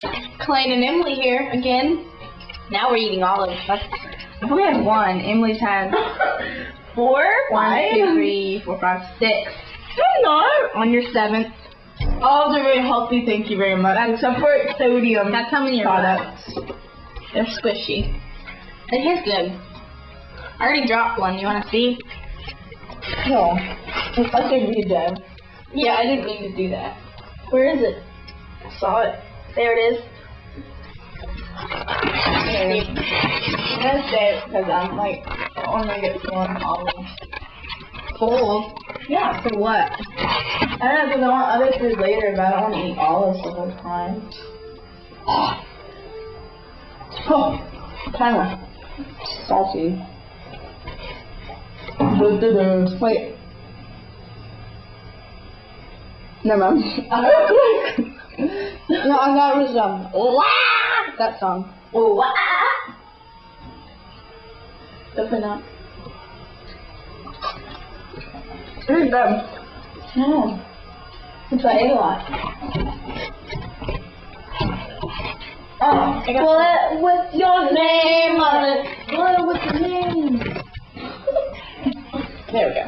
Clayton and Emily here again. Now we're eating olives. That's, only had one. Emily's had four, one, five. two, three, four, five, six. No. On your seventh. Olives are very healthy. Thank you very much. Except for sodium. That's how many products. They're squishy. It tastes good. I already dropped one. You want to see? No. It's such a good job. Yeah, I didn't mean to do that. Where is it? I saw it. There it is. Okay. I'm gonna say it because I'm like only get one olive. Full. Yeah. For what? I don't know because I want other food later, but I don't want to eat olives the whole time. Oh, kind of salty. Wait. Never mind. no, I got it was um that song. Oh, Definitely not. Really good. No. It's I ate a lot. Oh, I got What? What's your name on it? What? What's your name? there we go.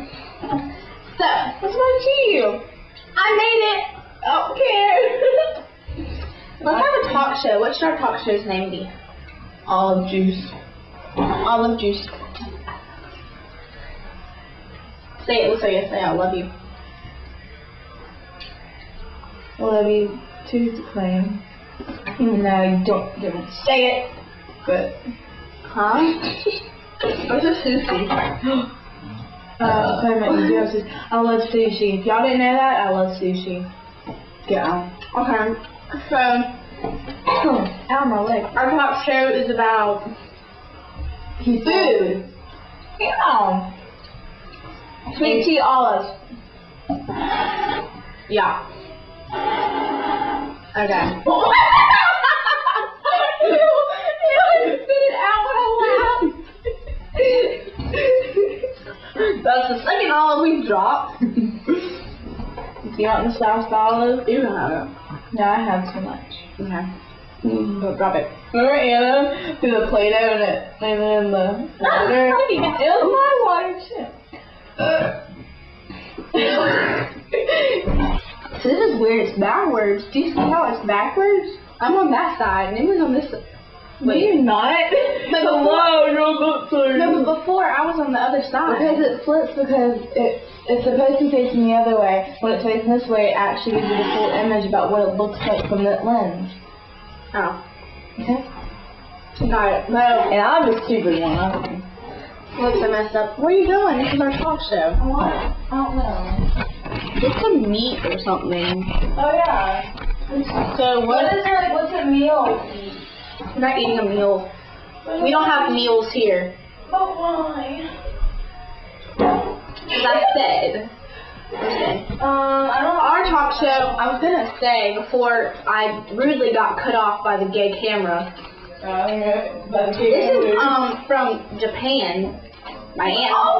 So, what's my you? I made it. Okay. Let's have a talk show. What should our talk show's name be? Olive juice. Olive juice. Say it. Let's say it. I love you. I love you too to claim. Even though you don't give it. Say it. But Huh? what's a sushi? Uh, wait a minute, you do have sushi. I love sushi. If y'all didn't know that, I love sushi. Get on. Okay. So, Ow, my leg. our talk show is about food. Yeah. Sweet tea olives. Yeah. Okay. That's the second olive we dropped. You want the sliced olive? You don't have it. No, I have too much. Okay. Mm, but drop it. Remember Anna threw the Play-Doh and it landed in the water? it was my water too. so this is weird. It's backwards. Do you see how it's backwards? I'm on that side and it was on this side. Wait. you're not. But Hello, that. No, but before I was on the other side. Because it flips because it it's supposed to be facing the other way. When it's facing this way, it actually gives you the full image about what it looks like from that lens. Oh. Okay. Got it. No. And I'm the stupid one. I don't I messed up. Where are you going? This is our talk show. What? I don't know. Get some meat or something. Oh yeah. So What what? is it? Like, what's a meal? We're not eating a meal. We don't have meals here. But why? As I said. Okay. Um, I don't. Our talk show, I was gonna say before I rudely got cut off by the gay camera. Uh, yeah, This is um from Japan. My aunt. Oh,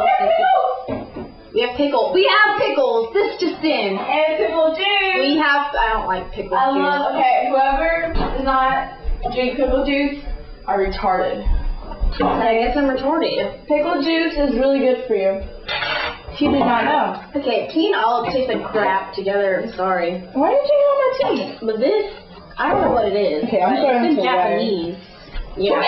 We have pickles. We have pickles. This just in. and pickle juice. We have. I don't like pickles. I dude. love. Okay, whoever does not drink pickle juice are retarded. I guess I'm retarded. Pickle juice is really good for you. You did not know. Okay, tea and olive taste like crap together. I'm sorry. Why did you know my tea? But this, I don't know what it is. Okay, I'm but starting it's in to. Japanese. Yeah.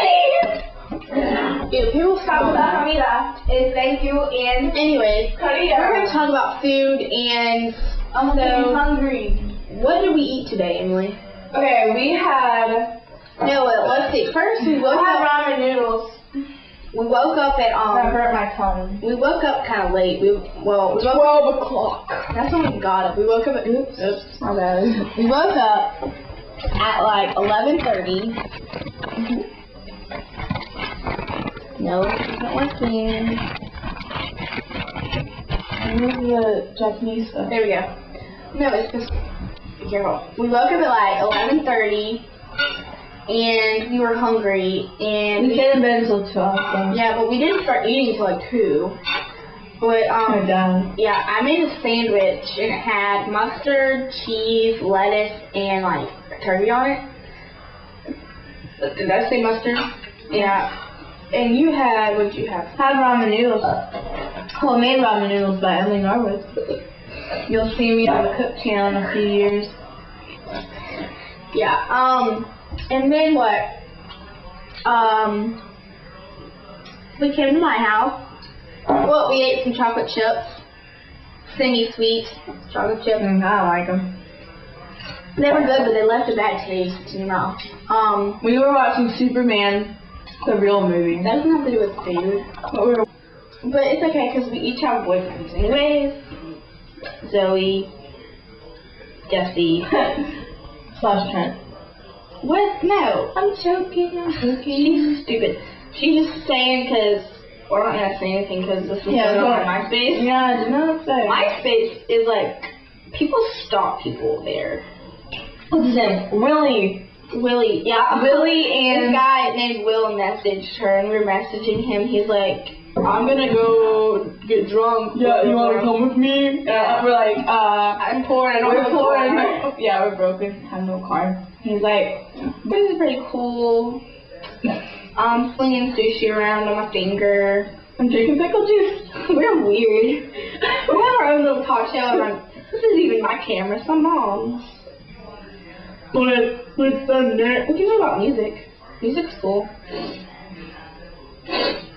Dude, people stop with that. is thank you and Anyways, we're going to talk about food and I'm So- hungry. what did we eat today, Emily? Okay, we had No, wait, let's see. First, we woke up. ramen noodles. We woke up at um. hurt my tongue. We woke up kind of late. We well, we woke Twelve o'clock. That's when we got up. We woke up at oops. oops. My bad. We woke up at like eleven thirty. No, it's not working. Is the Japanese stuff. There we go. No, it's just be careful. We woke up at like eleven thirty, and we were hungry, and We stayed in bed until twelve. So yeah, but we didn't start eating until like two. But um, done. yeah, I made a sandwich and it had mustard, cheese, lettuce, and like turkey on it. Did I say mustard? Yeah. And you had, what'd you have? Had ramen noodles. Homemade ramen noodles by Emily Norwood. You'll see me on the cook channel in a few years. Yeah. Um, and then what? Um, we came to my house. Well, we ate some chocolate chips, semi-sweet chocolate chips. Mm, I like them. They were good, but they left a bad taste in your mouth. Um, We were watching Superman, the real movie. that doesn't have to do with food, But we were but it's okay because we each have boyfriends, anyways. Zoe, Jesse. slash Trent. What? No, I'm joking. I'm joking. She's stupid. She's just saying because we're not gonna say anything because this is Yeah, going on my MySpace. Yeah, no, I don't say. MySpace is like people stalk people there. What's his name? Willie. Willie, yeah, Willie This and guy named Will messaged her, and we were messaging him. He's like, I'm gonna go get drunk. Yeah, you wanna come with me? Yeah. And we're like, uh, I'm poor and I don't we're have a poor. car. Yeah, we're broken. Have no car. He's like, This is pretty cool. I'm flinging sushi around on my finger. I'm drinking pickle juice. We're weird. We have our own little talk show. This is even my camera. My mom's. But let's done that. We can talk about music. Music's cool.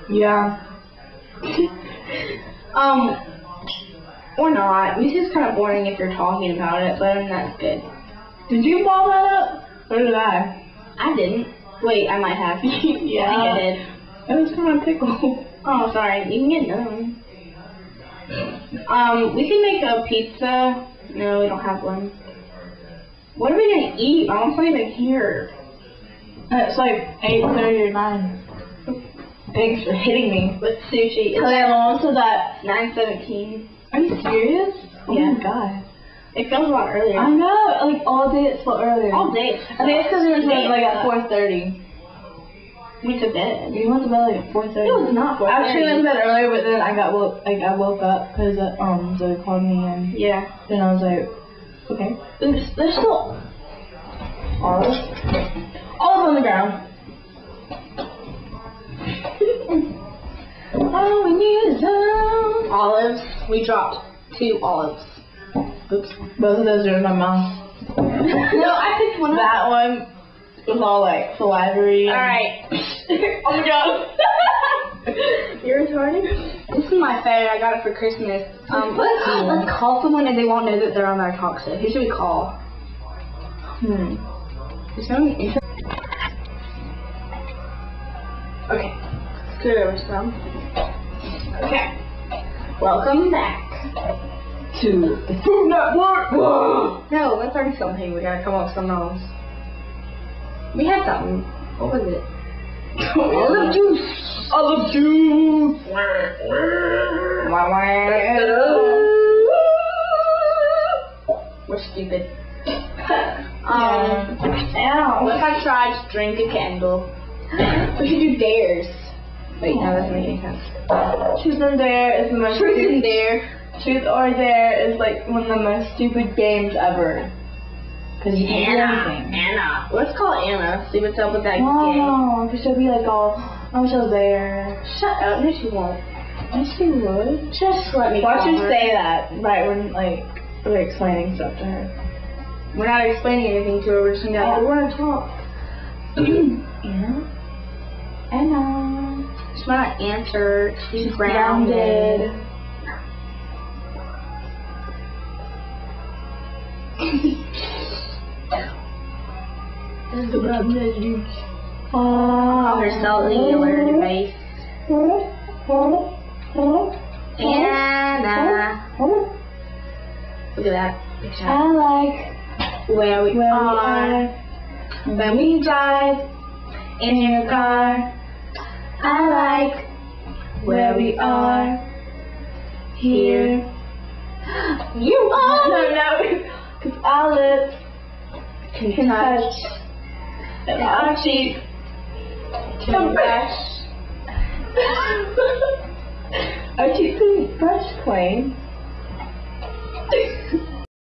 Yeah. Um, or not. Music's kind of boring if you're talking about it, but that's good. Did you ball that up? Or did I? I didn't. Wait, I might have. Yeah. I think I did. It was from my pickle. Oh, sorry. You can get another one. Um, we can make a pizza. No, we don't have one. What are we gonna eat? Mom's not even here. It's like 8.30 or 9. Thanks for hitting me. With sushi. It's Okay, like well, so that. 9:17. Are you serious? Oh Yeah. my god. It feels a lot earlier. I know, like all day it's so earlier. All day. I think it's because we went to like at 4.30. We to bed. We went to bed like at 4.30. It was not 4:30. I actually went to bed earlier, but then I got woke, like I woke up because um Zoe called me and Yeah. then I was like, okay. There's, there's still olives. Olives on the ground. We dropped two olives. Oops. Both of those are in my mouth. no, I picked one. That one was all like salivary. All right. oh my god. You're retarded. This is my favorite. I got it for Christmas. Um, let's, let's call someone and they won't know that they're on our talk show. Who should we call? Hmm. Is someone interested? Okay. Some. Okay. Welcome back. To the Food Network. Whoa. No, that's already something. We gotta come up with something else. We had something. What was it? Olive juice. Olive juice. We're stupid. Um. Um, Ow. what if I tried to drink a candle? We should do dares. Wait, no, that doesn't make any sense. Truth and Dare is the most Truth in dare. Truth or Dare is like one of the most stupid games ever. Cause you can't do anything. Anna. Let's call Anna. See what's up with that game. No, cause she'll be like all, I wish I was there. Shut up. No, she won't. Yes, she would. Just let me. Watch her say that right when like we're explaining stuff to her. We're not explaining anything to her. We're just gonna. Oh. We want to talk. Anna. Anna. She might not answer. She's, grounded. grounded. Call her cellular device. Anna. Look at that. Shot. I like Where we where we are. are when we drive in your car. I like where we are here. You are. No, no, because our lips can touch and our cheeks can brush. Our cheeks can brush clean.